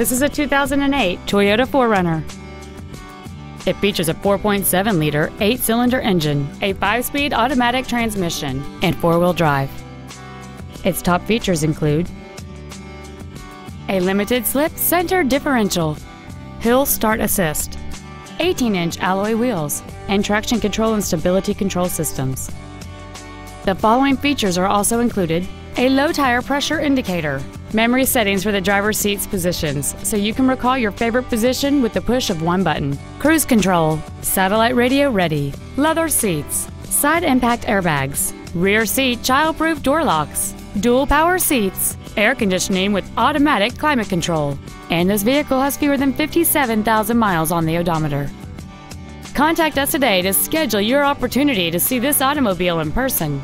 This is a 2008 Toyota 4Runner. It features a 4.7 liter, 8 cylinder engine, a 5 speed automatic transmission, and 4 wheel drive. Its top features include a limited slip center differential, hill start assist, 18 inch alloy wheels, and traction control and stability control systems. The following features are also included a low tire pressure indicator, memory settings for the driver's seat's positions so you can recall your favorite position with the push of one button, cruise control, satellite radio ready, leather seats, side impact airbags, rear seat childproof door locks, dual power seats, air conditioning with automatic climate control, and this vehicle has fewer than 57,000 miles on the odometer. Contact us today to schedule your opportunity to see this automobile in person.